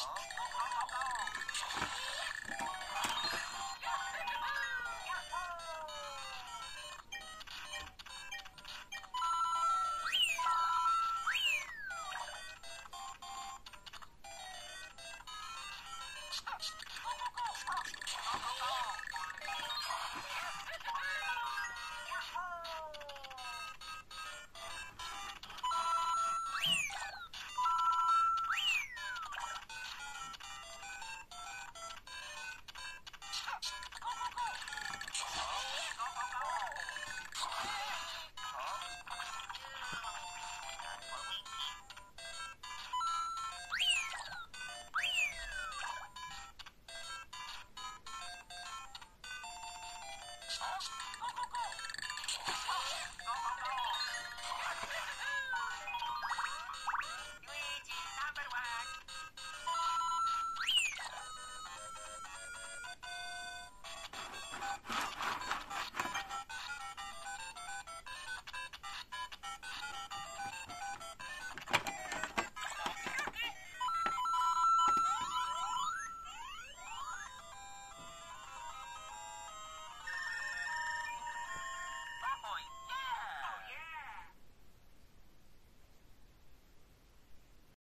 好高、哦！